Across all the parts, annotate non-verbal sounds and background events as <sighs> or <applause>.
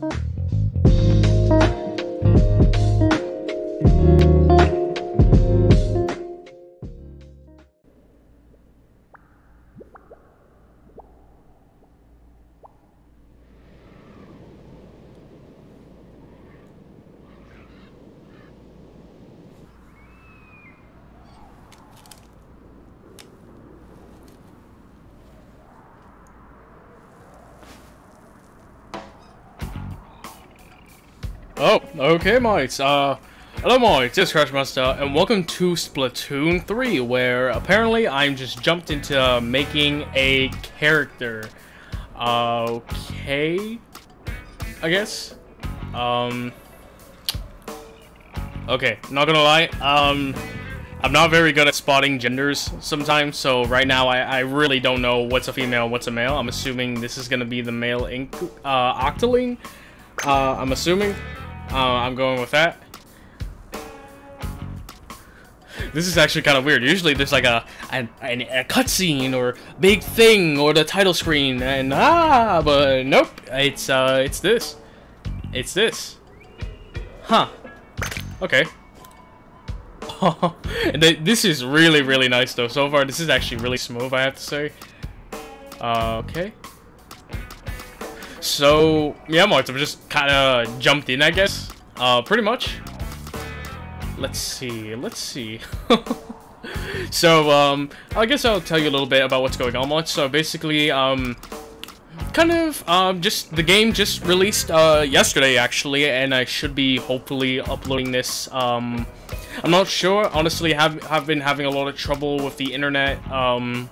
Oh, okay, mates. Uh, hello, mates. It's Crashmaster, and welcome to Splatoon 3, where apparently I'm just jumped into making a character. Uh, okay, I guess. Um, okay, not gonna lie. Um, I'm not very good at spotting genders sometimes, so right now I, I really don't know what's a female what's a male. I'm assuming this is gonna be the male ink uh, Octoling. Uh, I'm assuming. Uh, I'm going with that. This is actually kind of weird. Usually there's like a, a, a cutscene or big thing or the title screen and ah, but nope. It's uh, it's this. It's this. Huh. Okay. <laughs> And this is really, really nice though. So far, this is actually really smooth, I have to say. Uh, okay. So, yeah, Marks, I've just kind of jumped in, I guess. Uh, pretty much. Let's see, let's see. <laughs> so, um, I guess I'll tell you a little bit about what's going on, Marks. So, basically, um, kind of, um, just, the game just released, uh, yesterday, actually, and I should be, hopefully, uploading this, um, I'm not sure, honestly, have, have been having a lot of trouble with the internet, um,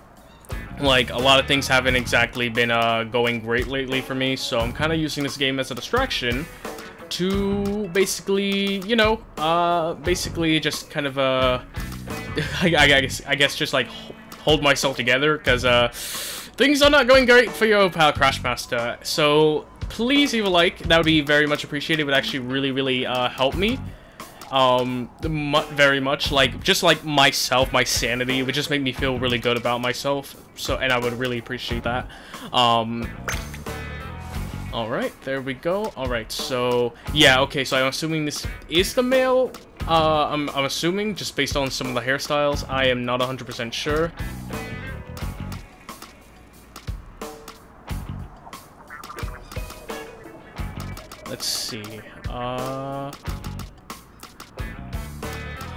like a lot of things haven't exactly been uh, going great lately for me so i'm kind of using this game as a distraction to basically you know uh basically just kind of uh <laughs> I, I guess i guess just like hold myself together because uh things are not going great for your pal Crash Master. so please leave a like that would be very much appreciated it would actually really really uh help me um very much like just like myself my sanity would just make me feel really good about myself so and i would really appreciate that. Um all right there we go. All right so yeah okay so i'm assuming this is the male uh i'm, I'm assuming just based on some of the hairstyles i am not 100 percent sure. Let's see uh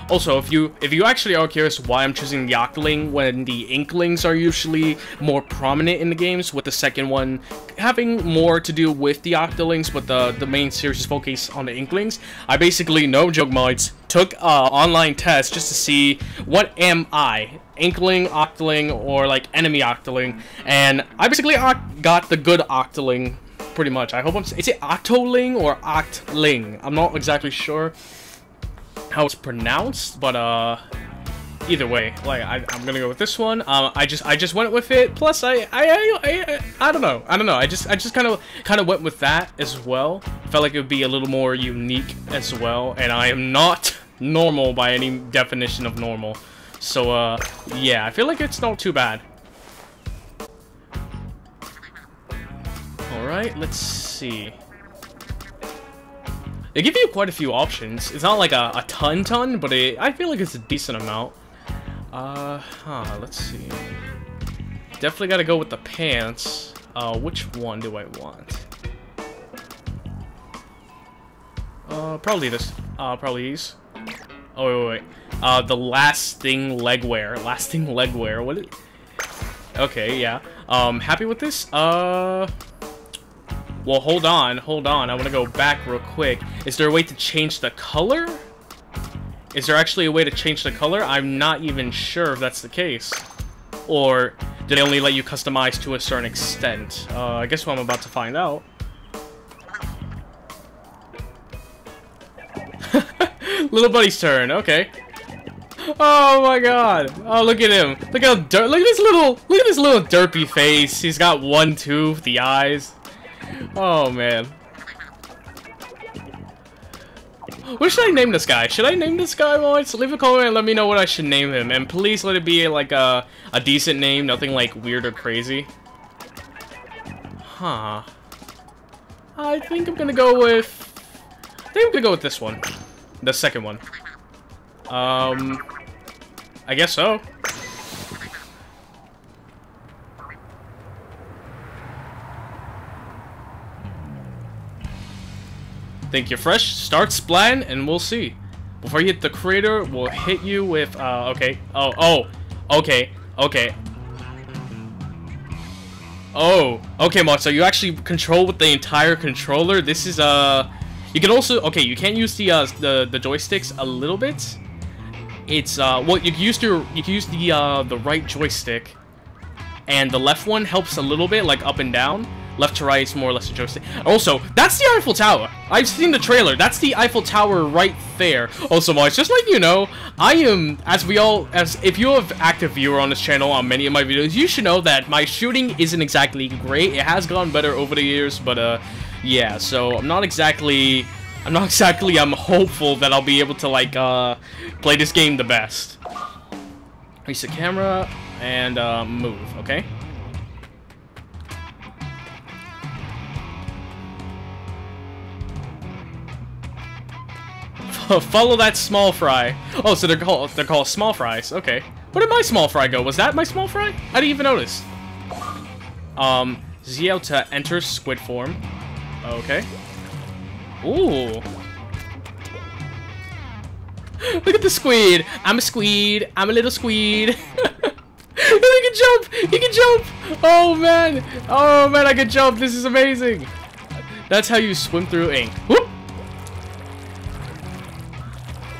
also, if you if you actually are curious why I'm choosing the Octoling when the Inklings are usually more prominent in the games, with the second one having more to do with the Octolings, but the, the main series is focused on the Inklings, I basically, no joke mods, took an online test just to see what am I, Inkling, Octoling, or like enemy Octoling, and I basically got the good Octoling, pretty much. I hope I'm, is it Octoling or Octling? I'm not exactly sure how it's pronounced, but uh, either way, like I, am gonna go with this one. Um, I just I just went with it. Plus, I I I, I, I don't know. I don't know. I just I just kind of kind of went with that as well. Felt like it would be a little more unique as well. And I am not <laughs> normal by any definition of normal. So uh, yeah, I feel like it's not too bad. All right, let's see. They give you quite a few options. It's not like a, ton ton, but it, I feel like it's a decent amount. Uh, huh, let's see. Definitely gotta go with the pants. Uh, which one do I want? Uh, probably this. Uh, probably these. Oh, wait, wait, wait. Uh, the lasting leg wear. Lasting legwear. What is... Okay, yeah. Um, happy with this? Uh... Well, hold on, hold on. I want to go back real quick. Is there a way to change the color? Is there actually a way to change the color? I'm not even sure if that's the case. Or do they only let you customize to a certain extent? Uh, I guess what I'm about to find out. <laughs> Little buddy's turn, okay. Oh my god. Oh, look at him. Look how dirt. Look at this little. Look at this little derpy face. He's got one tooth, the eyes. <laughs> Oh, man. What should I name this guy? Should I name this guy once? Leave a comment and let me know what I should name him. And please let it be like a, a decent name, nothing like weird or crazy. Huh. I think I'm gonna go with... I think I'm gonna go with this one. The second one. Um... I guess so. Think you're fresh? Start splatting and we'll see. Before you hit the crater, we'll hit you with, uh, okay. Oh, oh, okay, okay. Oh, okay, Mark, so you actually control with the entire controller? This is, uh, you can also, okay, you can't use the, uh, the, the joysticks a little bit. It's, uh, well, you can use your, you can use the, uh, the right joystick, and the left one helps a little bit, like up and down. Left to right is more or less a joystick. Also, that's the Eiffel Tower. I've seen the trailer. That's the Eiffel Tower right there. Also, Mars, just like you know, I am, as we all, as if you have active viewer on this channel on many of my videos, you should know that my shooting isn't exactly great. It has gone better over the years, but, uh, yeah, so I'm not exactly, I'm not exactly, I'm hopeful that I'll be able to, like, uh, play this game the best. Reset camera, and, uh, move, okay? <laughs> Follow that small fry. Oh, so they're called they're called small fries. Okay. Where did my small fry go? Was that my small fry? I didn't even notice. Um, ZL to enter squid form. Okay. Ooh. <laughs> Look at the squid. I'm a squid. I'm a little squid. <laughs> he can jump. He can jump. Oh man. Oh man, I can jump. This is amazing. That's how you swim through ink. Whoop.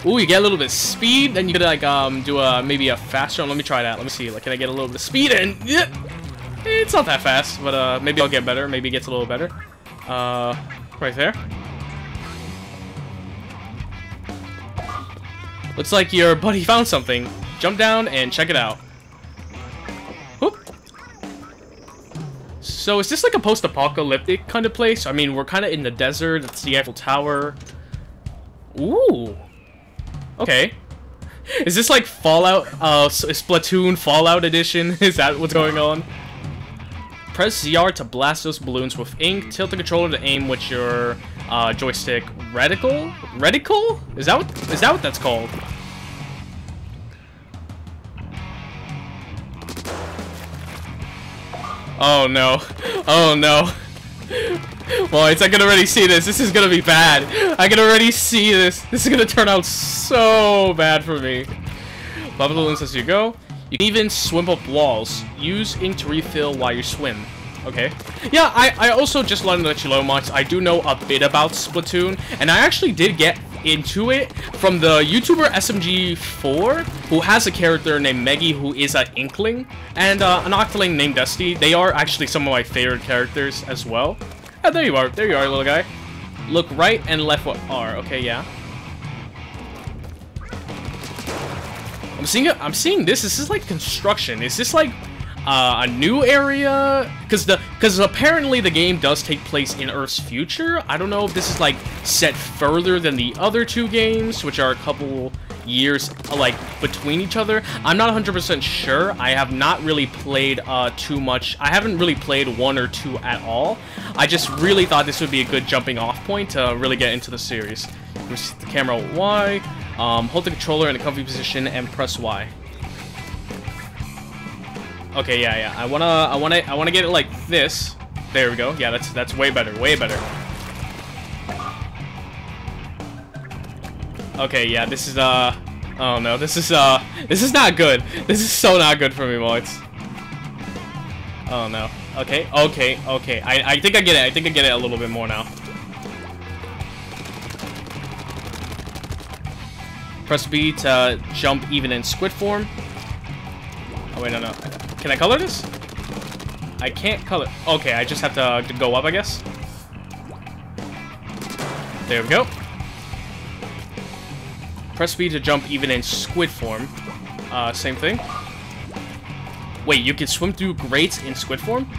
Ooh, you get a little bit of speed, then you could like um do a maybe a fast run. Let me try that. Let me see. Like, can I get a little bit of speed? And yeah, it's not that fast, but uh, maybe I'll get better. Maybe it gets a little better. Uh, right there. Looks like your buddy found something. Jump down and check it out. Whoop. So is this like a post-apocalyptic kind of place? I mean, we're kind of in the desert. It's the Eiffel Tower. Ooh. Okay. Is this like Fallout, uh, Splatoon Fallout Edition? <laughs> Is that what's going on? Press ZR to blast those balloons with ink. Tilt the controller to aim with your uh, joystick. Reticle? Reticle? Is that what? Is that what that's called? Oh no! <laughs> Oh no! <laughs> Boys, I can already see this. This is gonna be bad. I can already see this. This is gonna turn out so bad for me. Lava balloons as you go. You can even swim up walls. Use ink to refill while you swim. Okay. Yeah, I, I also just learned that you know, Max, I do know a bit about Splatoon, and I actually did get into it from the YouTuber SMG4, who has a character named Meggy, who is an Inkling, and uh, an Octoling named Dusty. They are actually some of my favorite characters as well. Oh, there you are. There you are, little guy. Look right and left what are. Okay, yeah. I'm seeing it. I'm seeing this. This is like construction. Is this like uh, a new area? Because the because apparently the game does take place in Earth's future. I don't know if this is like set further than the other two games, which are a couple years like between each other. I'm not 100% sure. I have not really played uh, too much. I haven't really played one or two at all. I just really thought this would be a good jumping off point to really get into the series. the camera Y, um, hold the controller in a comfy position and press Y. Okay, yeah, yeah. I wanna, I wanna, I wanna get it like this. There we go. Yeah, that's that's way better, way better. Okay, yeah, this is, uh... Oh, no, this is, uh... This is not good. This is so not good for me, boys. Oh, no. Okay, okay, okay. I, I think I get it. I think I get it a little bit more now. Press B to jump even in squid form. Oh, wait, no, no. Can I color this? I can't color... Okay, I just have to, to go up, I guess. There we go. Press B to jump even in squid form. Uh, same thing. Wait, you can swim through grates in squid form?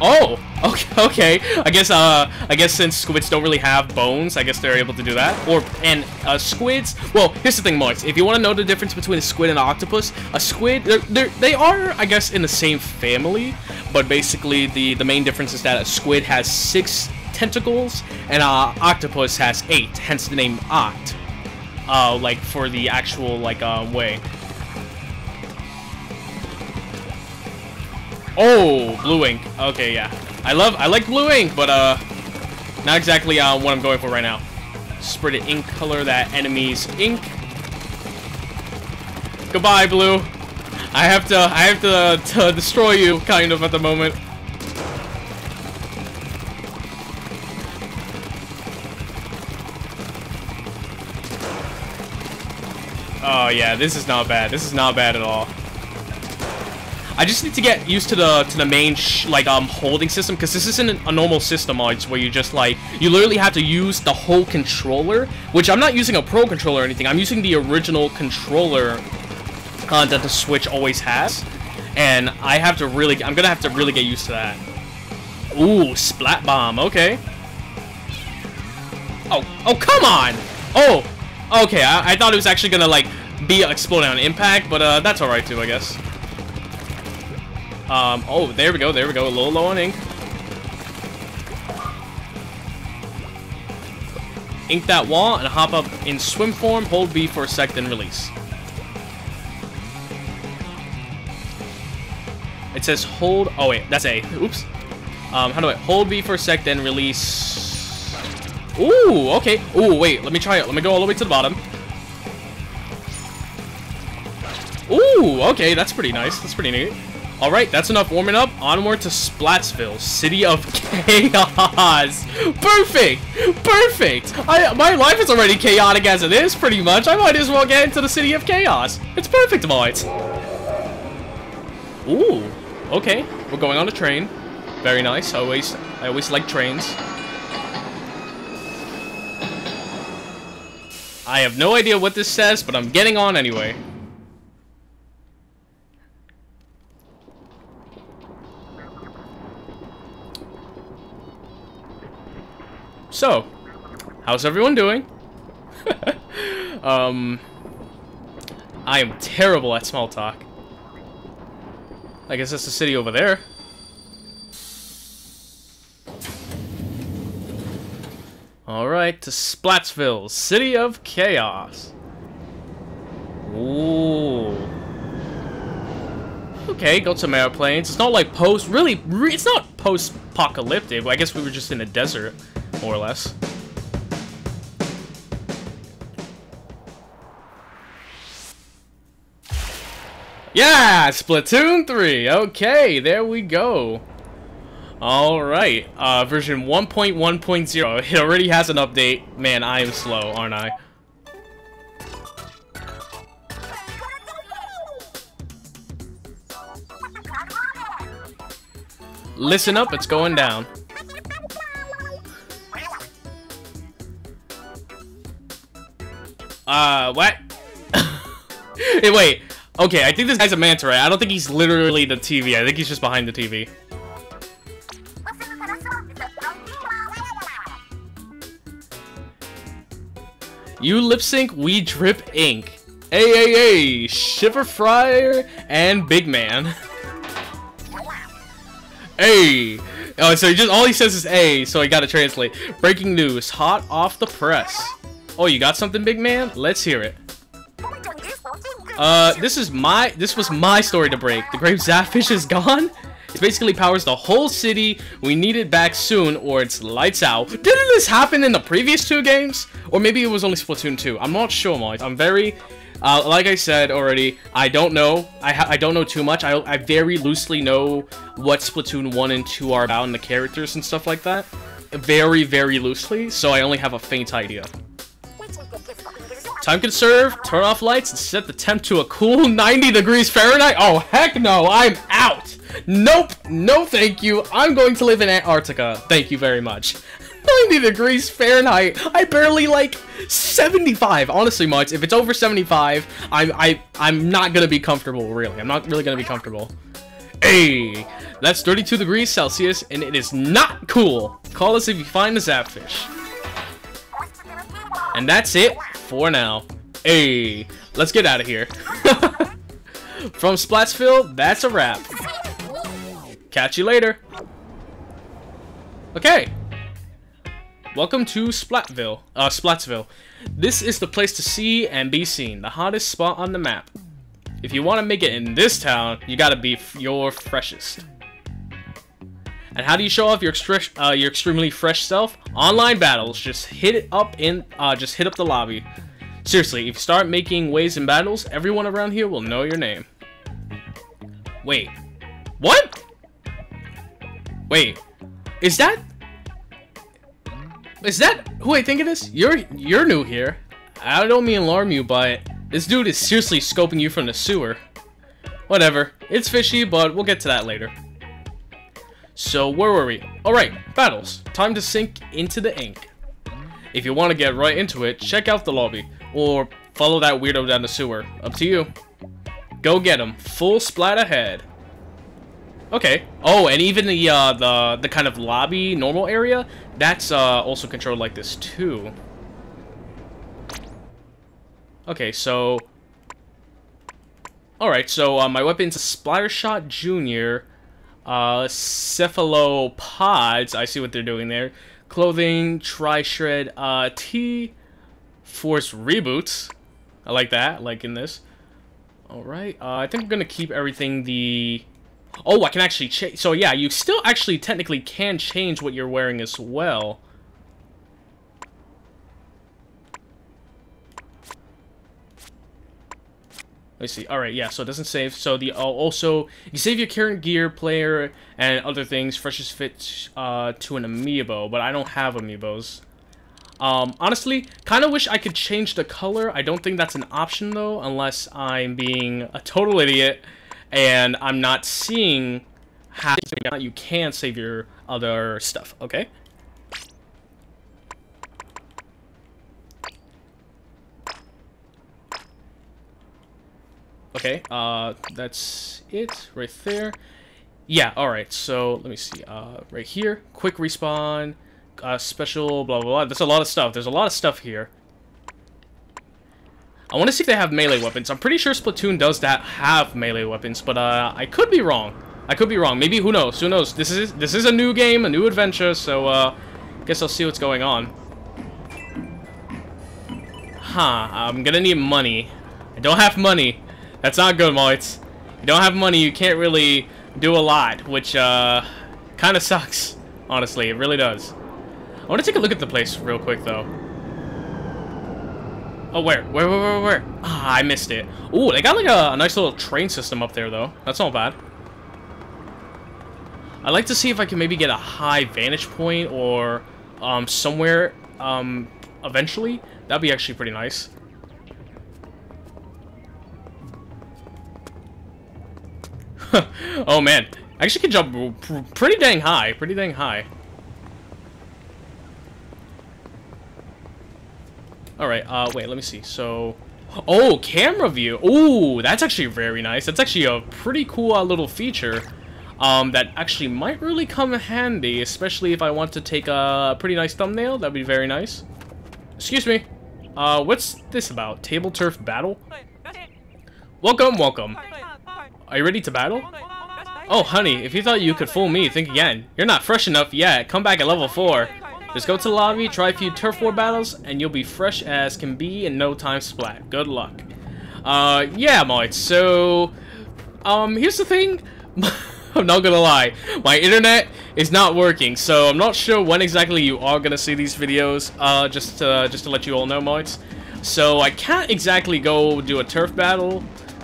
Oh, <laughs> okay, okay. I guess, uh, I guess since squids don't really have bones, I guess they're able to do that. Or, and, uh, squids, well, here's the thing, Moix. If you want to know the difference between a squid and an octopus, a squid, they're, they're, they are, I guess, in the same family, but basically the, the main difference is that a squid has six tentacles, and uh, octopus has eight, hence the name Oct. Uh, like for the actual like uh, way. Oh, blue ink. Okay, yeah. I love, I like blue ink, but uh, not exactly uh, what I'm going for right now. Spread an ink color that enemies ink. Goodbye, blue. I have to, I have to, <laughs> to destroy you, kind of, at the moment. Yeah, this is not bad. This is not bad at all. I just need to get used to the to the main like um holding system because this isn't a normal system mods where you just like you literally have to use the whole controller, which I'm not using a pro controller or anything. I'm using the original controller uh, that the Switch always has, and I have to really I'm gonna have to really get used to that. Ooh, splat bomb. Okay. Oh, oh, come on! Oh, okay, I, I thought it was actually gonna, like, be exploding on impact, but, uh, that's alright, too, I guess. Um, oh, there we go, there we go. A little low on ink. Ink that wall and hop up in swim form. Hold B for a sec, then release. It says hold... Oh, wait, that's A. Oops. Um, how do I... Hold B for a sec, then release... Ooh, okay. Ooh, wait, let me try it. Let me go all the way to the bottom. Ooh, okay, that's pretty nice. That's pretty neat. Alright, that's enough warming up. Onward to Splatsville, City of <laughs> Chaos. Perfect! Perfect! I, my life is already chaotic as it is, pretty much. I might as well get into the City of Chaos. It's perfect, mate. Ooh, okay. We're going on a train. Very nice. I always, I always like trains. I have no idea what this says, but I'm getting on anyway. So, how's everyone doing? <laughs> um, I am terrible at small talk. I guess that's the city over there. Alright, to Splatsville, City of Chaos. Ooh. Okay, got some airplanes. It's not like post, really, re it's not post-apocalyptic. I guess we were just in a desert more or less. Yeah, Splatoon 3. Okay, there we go. Alright, uh, version 1.1.0. <laughs> It already has an update. Man, I am slow, aren't I? Listen up, it's going down. Uh, what? <laughs> hey, wait. Okay, I think this guy's a manta ray. I don't think he's literally the TV. I think he's just behind the TV. You lip sync, we drip ink. Hey, hey, hey, Shiver Frye and Big Man. <laughs> hey. Oh, so he just all he says is A, so I gotta translate. Breaking news, hot off the press. Oh, you got something, big man? Let's hear it. Uh, this is my, this was my story to break. The Great Zapfish is gone? It basically powers the whole city. We need it back soon or it's lights out. Didn't this happen in the previous two games? Or maybe it was only Splatoon 2. I'm not sure. I'm very... Uh, like I said already, I don't know. I, I don't know too much. I, I very loosely know what Splatoon 1 and 2 are about and the characters and stuff like that. Very, very loosely, so I only have a faint idea. Time conserve, turn off lights, and set the temp to a cool <laughs> 90 degrees Fahrenheit? Oh, heck no, I'm out! Nope, no thank you, I'm going to live in Antarctica. Thank you very much. <laughs> 90 degrees Fahrenheit. I barely like 75. Honestly, much. If it's over 75, I'm I I'm not gonna be comfortable. Really, I'm not really gonna be comfortable. Hey, that's 32 degrees Celsius, and it is not cool. Call us if you find the zapfish. And that's it for now. Hey, let's get out of here. <laughs> From Splatsville, that's a wrap. Catch you later. Okay. Welcome to Splatville, uh, Splatsville. This is the place to see and be seen, the hottest spot on the map. If you want to make it in this town, you gotta be your freshest. And how do you show off your uh, your extremely fresh self? Online battles. Just hit it up in, uh, just hit up the lobby. Seriously, if you start making waves in battles, everyone around here will know your name. Wait, what? Wait, is that? Is that who I think it is? You're you're new here. I don't mean alarm you, but this dude is seriously scoping you from the sewer. Whatever, it's fishy, but we'll get to that later. So where were we? Alright, battles. Time to sink into the ink. If you want to get right into it, check out the lobby, or follow that weirdo down the sewer. Up to you. Go get him. Full splat ahead. Okay. Oh, and even the uh, the the kind of lobby normal area, that's uh, also controlled like this too. Okay, so. All right, so uh, my weapon's a Splattershot Junior. Uh, cephalopods. I see what they're doing there. Clothing, Tri-Shred, uh, T, Force reboots. I like that, like in this. Alright, uh, I think I'm gonna keep everything the... Oh, I can actually change... So yeah, you still actually technically can change what you're wearing as well. Let me see. All right, yeah. So it doesn't save. So the uh, also you save your current gear, player, and other things. Freshest fit uh, to an amiibo, but I don't have amiibos. Um, honestly, kind of wish I could change the color. I don't think that's an option though, unless I'm being a total idiot and I'm not seeing how you can save your other stuff. Okay. Okay, uh, that's it right there. Yeah, alright, so let me see. Uh, right here, quick respawn, uh, special, blah, blah, blah. There's a lot of stuff. There's a lot of stuff here. I want to see if they have melee weapons. I'm pretty sure Splatoon does that have melee weapons, but uh, I could be wrong. I could be wrong. Maybe, who knows? Who knows? This is this is a new game, a new adventure, so uh, guess I'll see what's going on. Huh, I'm gonna need money. I don't have money. That's not good, Moits. You don't have money, you can't really do a lot, which, uh, kind of sucks. Honestly, it really does. I want to take a look at the place real quick, though. Oh, where? Where, where, where, where? Ah, I missed it. Ooh, they got, like, a, a nice little train system up there, though. That's not bad. I'd like to see if I can maybe get a high vantage point or, um, somewhere, um, eventually. That'd be actually pretty nice. <laughs> oh man, I actually can jump pretty dang high, pretty dang high. Alright, uh, wait, let me see. So, oh, camera view. Ooh, that's actually very nice. That's actually a pretty cool uh, little feature um, that actually might really come handy, especially if I want to take a pretty nice thumbnail. That'd be very nice. Excuse me. Uh, what's this about? Table turf battle? Welcome, welcome. Are you ready to battle? Oh, honey, if you thought you could fool me, think again. You're not fresh enough yet. Come back at level 4. Just go to the lobby, try a few turf war battles, and you'll be fresh as can be in no time splat. Good luck. Uh, yeah, Moit, so... Um, here's the thing. <laughs> I'm not gonna lie. My internet is not working, so I'm not sure when exactly you are gonna see these videos, uh, just, uh, just to let you all know, Moits. So I can't exactly go do a turf battle,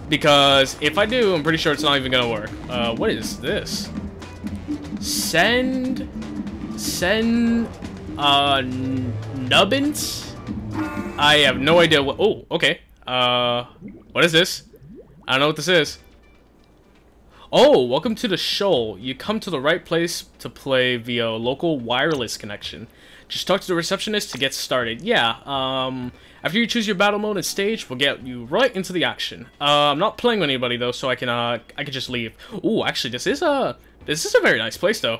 because if I do, I'm pretty sure it's not even gonna work. Uh, what is this? Send... Send... Uh... Nubbins? I have no idea what... Oh, okay. Uh... What is this? I don't know what this is. Oh, welcome to the show. You come to the right place to play via local wireless connection. Just talk to the receptionist to get started. Yeah, um... After you choose your battle mode and stage, we'll get you right into the action. Uh, I'm not playing with anybody though, so I can uh, I can just leave. Ooh, actually, this is a this is a very nice place though.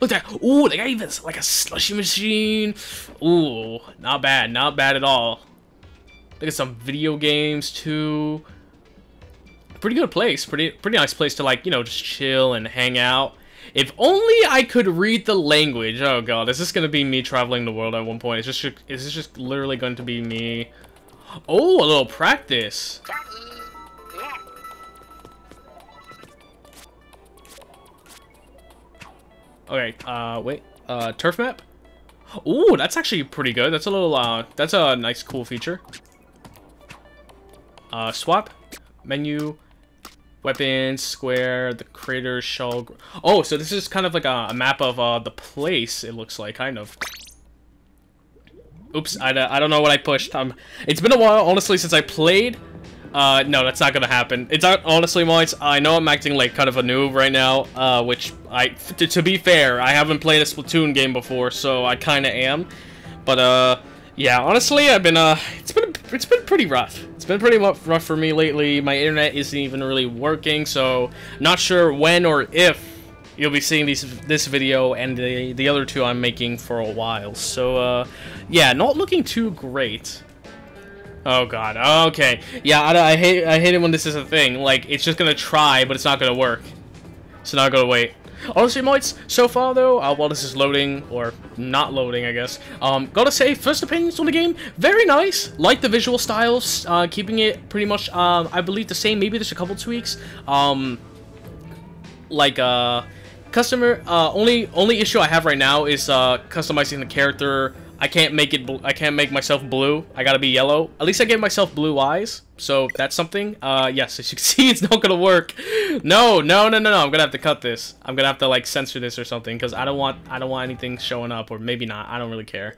Look at that. Ooh, they got even like a slushy machine. Ooh, not bad, not bad at all. Look at some video games too. Pretty good place. Pretty pretty nice place to like you know just chill and hang out. If only I could read the language. Oh god, is this gonna be me traveling the world at one point? Is this just, is this just literally going to be me? Oh, a little practice. Okay, uh, wait. Uh, turf map? Ooh, that's actually pretty good. That's a little, uh, that's a nice, cool feature. Uh, swap, menu, weapons, square, the crater, shell. Oh, so this is kind of like a, a map of, uh, the place, it looks like, kind of. Oops, I, I don't know what I pushed. Um, it's been a while, honestly, since I played uh, no, that's not gonna happen. It's not, honestly, Moits, I know I'm acting like kind of a noob right now, uh, which I, to be fair, I haven't played a Splatoon game before, so I kinda am. But, uh, yeah, honestly, I've been, uh, it's been, it's been pretty rough. Been pretty rough for me lately. My internet isn't even really working, so not sure when or if you'll be seeing these, this video and the, the other two I'm making for a while. So, uh, yeah, not looking too great. Oh god. Okay. Yeah, I, I, hate I hate it when this is a thing. Like it's just gonna try, but it's not gonna work. So now I gotta wait. Honestly, mates, so far though, uh, while this is loading, or not loading, I guess, um, gotta say, first opinions on the game, very nice. Like the visual styles, uh, keeping it pretty much, um, I believe the same, maybe there's a couple tweaks. Um, like, uh, customer, uh, only, only issue I have right now is, uh, customizing the character I can't make it. I can't make myself blue. I gotta be yellow. At least I gave myself blue eyes, so that's something. Uh, yes, <laughs> as you can see, it's not gonna work. No, no, no, no, no. I'm gonna have to cut this. I'm gonna have to like censor this or something because I don't want. I don't want anything showing up, or maybe not. I don't really care.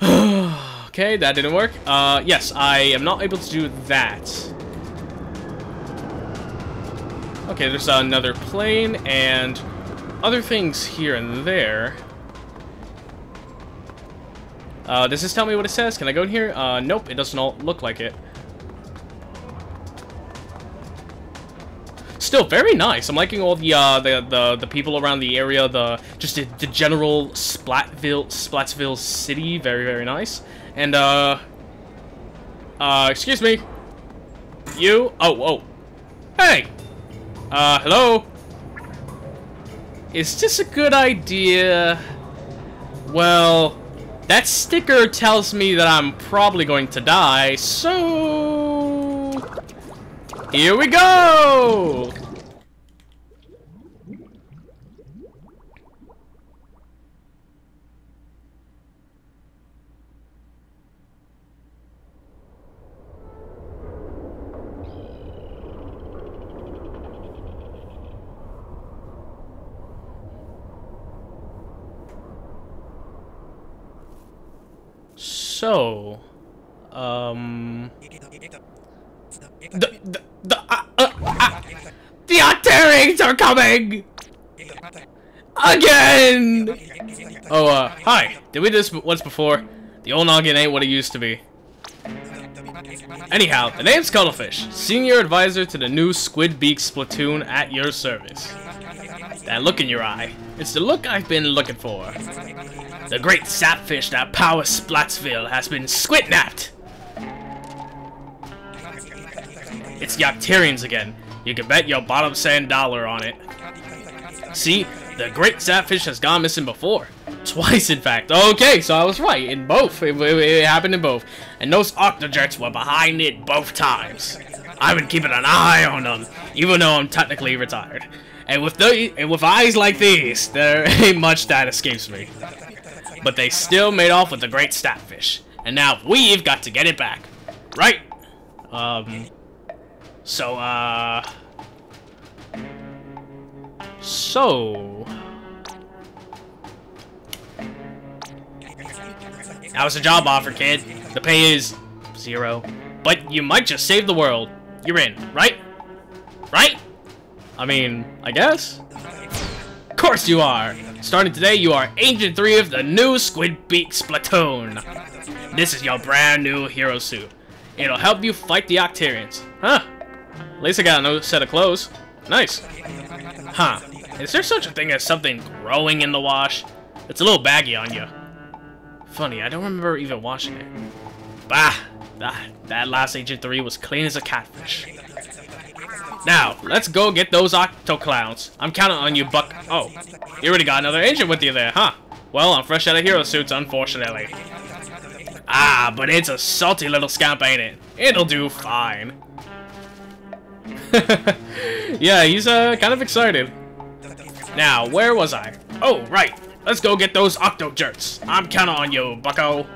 <sighs> okay, that didn't work. Uh, yes, I am not able to do that. Okay, there's another plane and other things here and there. Uh, does this tell me what it says? Can I go in here? Uh, nope, it doesn't all look like it. Still very nice. I'm liking all the uh, the the the people around the area. The just the, the general Splatville Splatsville city. Very very nice. And uh, uh, excuse me. You? Oh oh. Hey. Uh, hello. Is this a good idea? Well. That sticker tells me that I'm probably going to die, so... Here we go! So, um, the the the uh, uh, uh, the are coming again. Oh, uh, hi. Did we do this once before? The old noggin ain't what it used to be. Anyhow, the name's Cuttlefish, senior advisor to the new Squid Beak Splatoon at your service. That look in your eye, it's the look I've been looking for. The great Zapfish that powers Splatsville has been squidnapped! It's the Octarians again. You can bet your bottom sand dollar on it. See, the great Zapfish has gone missing before. Twice, in fact. Okay, so I was right. In both. It, it, it happened in both. And those Octojets were behind it both times. I've been keeping an eye on them, even though I'm technically retired. And with the and with eyes like these, there <laughs> ain't much that escapes me but they still made off with the great Zapfish. And now we've got to get it back. Right? Um... So, uh... So... That was the job offer, kid? The pay is... zero. But you might just save the world. You're in, right? Right? I mean, I guess? Of course you are! Starting today, you are Agent 3 of the new Squid Beak Splatoon. This is your brand new hero suit. It'll help you fight the Octarians. Huh. At least I got a new set of clothes. Nice. Huh. Is there such a thing as something growing in the wash? It's a little baggy on you. Funny, I don't remember even washing it. Bah! That, that last Agent 3 was clean as a catfish. Now, let's go get those Octo Clowns. I'm counting on you, Buck. Oh, you already got another engine with you there, huh? Well, I'm fresh out of hero suits, unfortunately. Ah, but it's a salty little scamp, ain't it? It'll do fine. <laughs> yeah, he's uh, kind of excited. Now, where was I? Oh, right. Let's go get those Octo Jerks. I'm counting on you, bucko.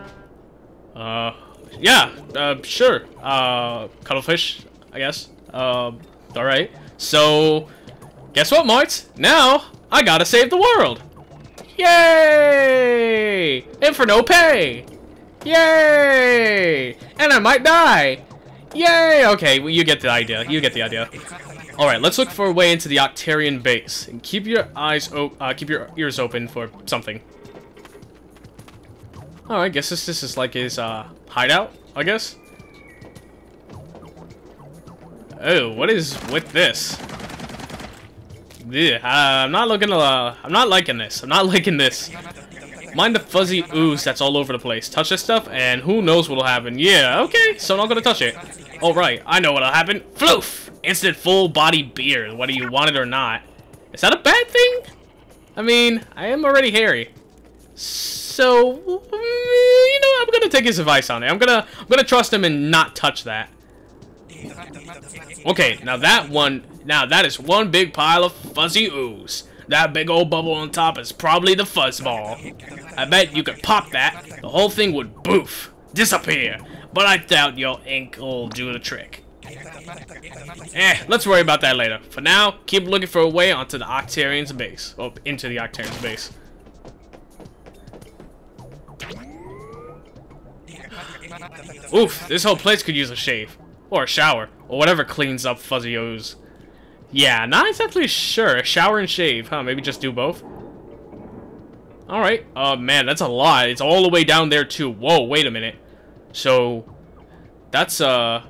Uh, yeah, uh, sure. Uh, cuttlefish, I guess. Uh, alright. So, guess what, Marts? Now, I gotta save the world. Yay! And for no pay! Yay! And I might die! Yay! Okay, well, you get the idea. You get the idea. Alright, let's look for a way into the Octarian base. And keep your eyes uh, keep your ears open for something. Oh, I guess this, this is like his uh, hideout, I guess. Oh, what is with this? Yeah, I'm not looking. Uh, I'm not liking this. I'm not <laughs> liking this. Mind the fuzzy ooze that's all over the place. Touch this stuff, and who knows what'll happen. Yeah, okay, so I'm not gonna touch it. Alright, I know what'll happen. Floof! Instant full body beard, whether you want it or not. Is that a bad thing? I mean, I am already hairy. So, you know, I'm gonna take his advice on it. I'm gonna, I'm gonna trust him and not touch that. Okay, now that one, now that is one big pile of fuzzy ooze. That big old bubble on top is probably the fuzz ball. I bet you could pop that, the whole thing would boof, disappear. But I doubt your ink will do the trick. Eh, let's worry about that later. For now, keep looking for a way onto the Octarian's base. Or into the Octarian's base. Oof, this whole place could use a shave. Or a shower. Or whatever cleans up fuzzy ooze. Yeah, not exactly sure. A shower and shave. Huh, maybe just do both? Alright. Uh, man, that's a lot. It's all the way down there, too. Whoa, wait a minute. So, that's, uh...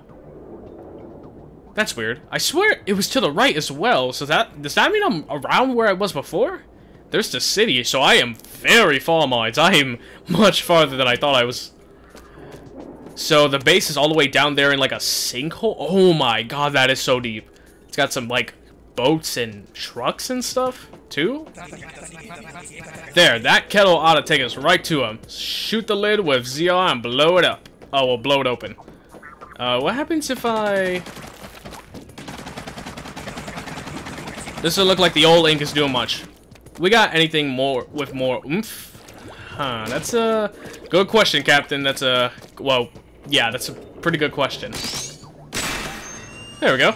That's weird. I swear it was to the right as well. So that does that mean I'm around where I was before? There's the city, so I am very far, mods. I am much farther than I thought I was. So the base is all the way down there in like a sinkhole. Oh my god, that is so deep. It's got some, like, boats and trucks and stuff, too? There, that kettle ought to take us right to him. Shoot the lid with ZR and blow it up. Oh, we'll blow it open. Uh, what happens if I... This will look like the old ink is doing much. We got anything more with more oomph? Huh, that's a good question, Captain. That's a, well, yeah, that's a pretty good question. There we go.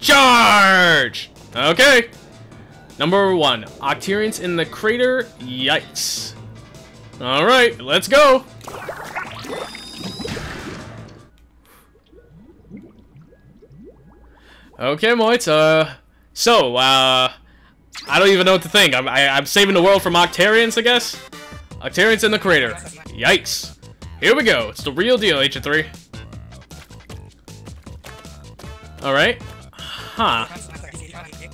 Charge! Okay. Number one, Octarians in the crater. Yikes. Alright, let's go. Okay, Moit, uh, so, uh, I don't even know what to think. I'm, I, am i am saving the world from Octarians, I guess? Octarians in the crater. Yikes. Here we go. It's the real deal, Agent 3. Alright. Huh.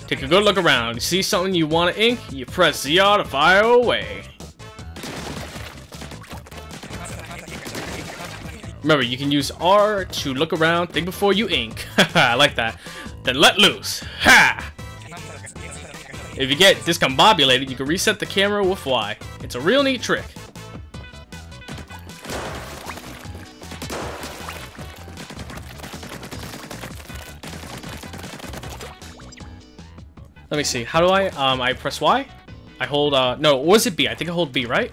Take a good look around. You see something you want to ink? You press ZR to fire away. Remember, you can use R to look around, think before you ink. <laughs> I like that. Then let loose. Ha! If you get discombobulated, you can reset the camera with Y. It's a real neat trick. Let me see. How do I? Um, I press Y. I hold. Uh, no, was it B? I think I hold B, right?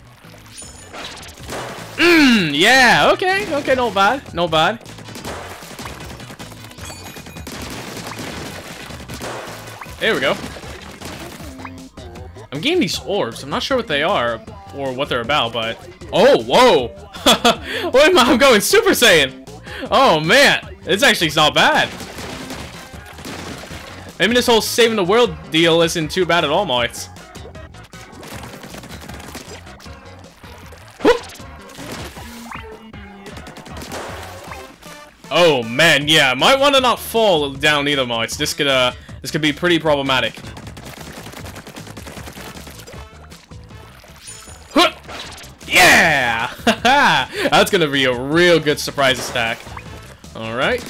Mmm. Yeah. Okay. Okay. No bad. No bad. There we go. I'm getting these orbs. I'm not sure what they are or what they're about, but... Oh, whoa! <laughs> Wait, I'm going Super Saiyan! Oh, man! It's actually not bad. Maybe this whole saving the world deal isn't too bad at all, Moits. Oh man, yeah, might want to not fall down either, Moits. This could uh, this could be pretty problematic. Yeah! <laughs> That's gonna be a real good surprise attack. Alright.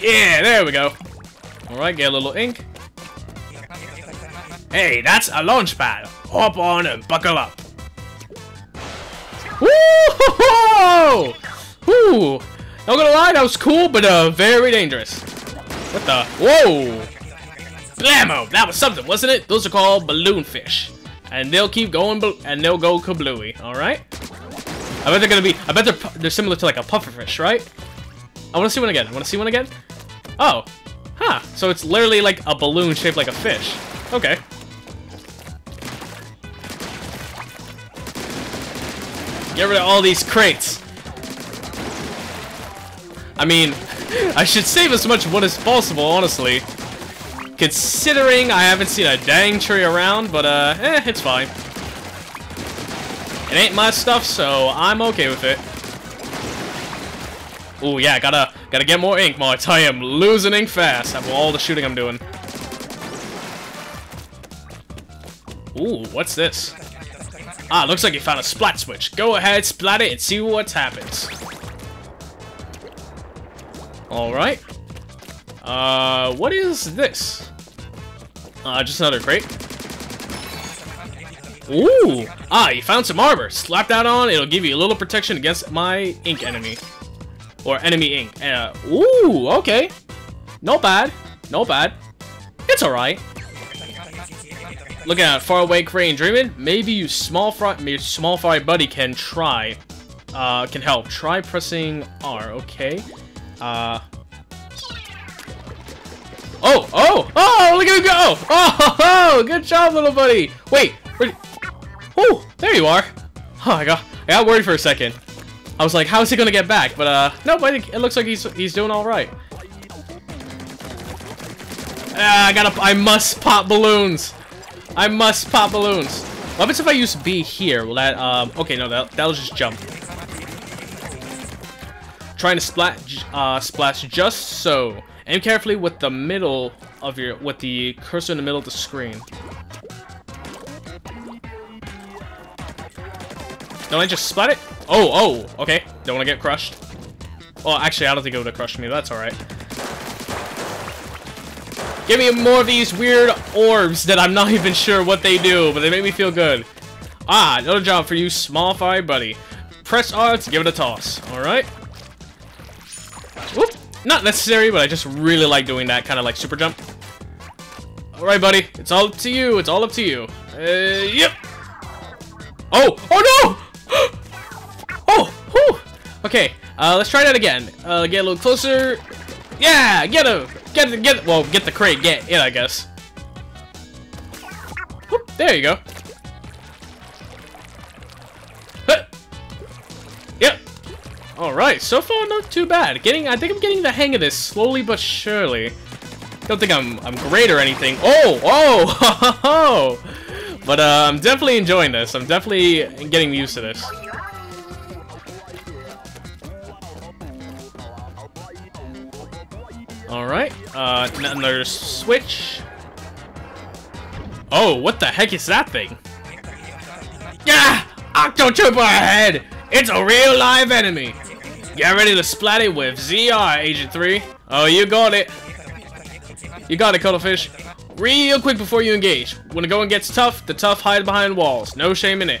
Yeah, there we go. Alright, get a little ink. Hey, that's a launch pad. Hop on and buckle up. Woo! Woo! Not gonna lie, that was cool, but uh, very dangerous. What the? Whoa! Blammo! That was something, wasn't it? Those are called balloon fish, and they'll keep going, and they'll go kablooey. All right. I bet they're gonna be. I bet they're they're similar to like a pufferfish, right? I want to see one again. I want to see one again. Oh, huh. So it's literally like a balloon shaped like a fish. Okay. Get rid of all these crates. I mean, <laughs> I should save as much wood as possible, honestly. Considering I haven't seen a dang tree around, but uh, eh, it's fine. It ain't my stuff, so I'm okay with it. Oh yeah, gotta gotta get more ink, Marks. I am losing ink fast after all the shooting I'm doing. Ooh, what's this? Ah, looks like you found a splat switch. Go ahead, splat it, and see what happens. Alright. Uh, what is this? Uh, just another crate. Ooh! Ah, you found some armor. Slap that on, it'll give you a little protection against my ink enemy. Or enemy ink. Uh, ooh, okay. Not bad. Not bad. It's alright. Looking at faraway crane dreaming. Maybe you small fry, maybe small fry buddy can try. Uh, can help. Try pressing R. Okay. Uh. Oh, oh, oh! Look at him go! Oh, <laughs> oh, good job, little buddy. Wait, where? Oh, there you are. Oh, I got, I got worried for a second. I was like, how is he gonna get back? But uh, no, think it looks like he's he's doing all right. Ah, I gotta, I must pop balloons. I must pop balloons. What happens if I use B here? Will that, um, okay, no, that, that'll just jump. Trying to splat, uh, splash just so. Aim carefully with the middle of your, with the cursor in the middle of the screen. Don't I just splat it? Oh, oh, okay. Don't want to get crushed. Well, actually, I don't think it would have crushed me. That's alright. Give me more of these weird orbs that I'm not <laughs> even sure what they do, but they make me feel good. Ah, another job for you, small fry buddy. Press R to give it a toss, alright? Whoop! Not necessary, but I just really like doing that kind of like super jump. Alright, buddy. It's all up to you. It's all up to you. Uh, yep. Oh! Oh, no! <gasps> <laughs> Okay, uh, let's try that again. Uh, get a little closer. Yeah! Get him! Get get well, get the crate, get it, I guess. Whoop, there you go. Yep. Alright, so far not too bad. Getting I think I'm getting the hang of this slowly but surely. Don't think I'm I'm great or anything. Oh, oh. <laughs> But uh, I'm definitely enjoying this. I'm definitely getting used to this. Alright, uh, another switch. Oh, what the heck is that thing? Yeah! octo Octotrooper ahead! It's a real live enemy! Get ready to splat it with ZR, Agent 3. Oh, you got it. You got it, Cuttlefish. Real quick before you engage. When the going gets tough, the tough hide behind walls. No shame in it.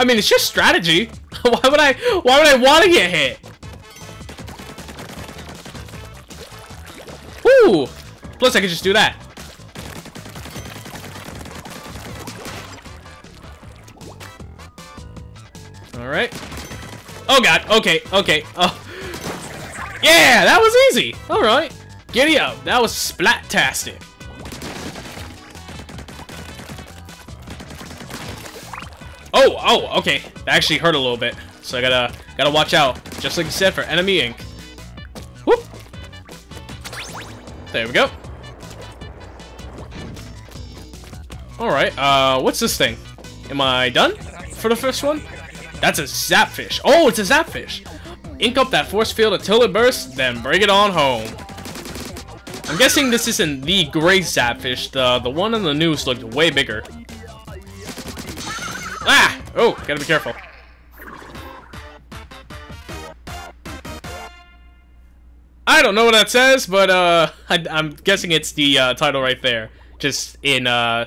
I mean, it's just strategy. <laughs> why would I, why would I want to get hit? Woo! Plus, I could just do that. Alright. Oh god, okay, okay. Oh. Yeah, that was easy! Alright. Giddy up, that was splat-tastic. Oh, oh, okay. That actually hurt a little bit. So I gotta gotta watch out. Just like you said for enemy ink. There we go. Alright, uh, what's this thing? Am I done for the first one? That's a zapfish. Oh, it's a zapfish. Ink up that force field until it bursts, then bring it on home. I'm guessing this isn't the great zapfish. The, the one in the news looked way bigger. Ah! Oh, gotta be careful. I don't know what that says, but uh, I, am guessing it's the uh, title right there. Just in uh,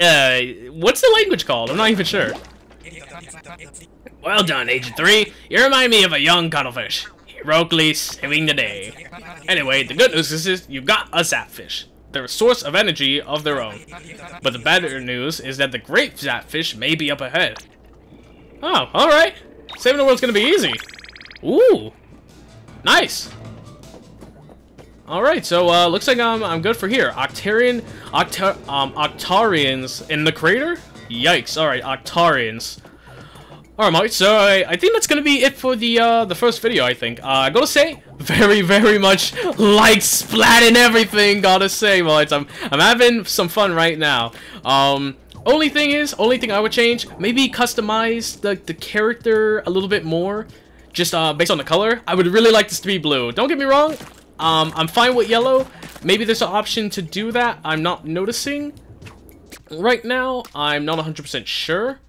uh, what's the language called? I'm not even sure. Well done, Agent 3. You remind me of a young cuttlefish. Heroically saving the day. Anyway, the good news is you got a zapfish. They're a source of energy of their own. But the better news is that the great zapfish may be up ahead. Oh, alright. Saving the world's gonna be easy. Ooh. Nice. Alright, so uh, looks like I'm, I'm good for here. Octarian, Octa um, Octarians in the crater? Yikes, alright, Octarians. Alright, so I, I think that's gonna be it for the uh, the first video, I think. Uh, I gotta say, very, very much <laughs> like splatting everything, gotta say, boys. I'm, I'm having some fun right now. Um, only thing is, only thing I would change, maybe customize the, the character a little bit more, just uh, based on the color. I would really like this to be blue. Don't get me wrong, um, I'm fine with yellow. Maybe there's an option to do that. I'm not noticing right now. I'm not 100% sure.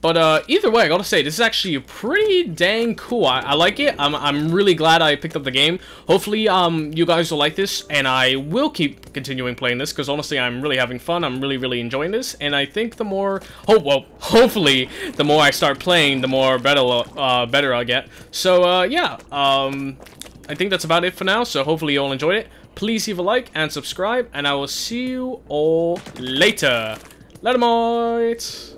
But uh, either way, I gotta say, this is actually pretty dang cool. I, I, like it. I'm, I'm really glad I picked up the game. Hopefully, um, you guys will like this, and I will keep continuing playing this, because honestly, I'm really having fun. I'm really, really enjoying this, and I think the more, oh, well, <laughs> hopefully, the more I start playing, the more better, uh, better I'll get. So, uh, yeah, um, I think that's about it for now, so hopefully you all enjoyed it. Please leave a like and subscribe, and I will see you all later. Later, mates!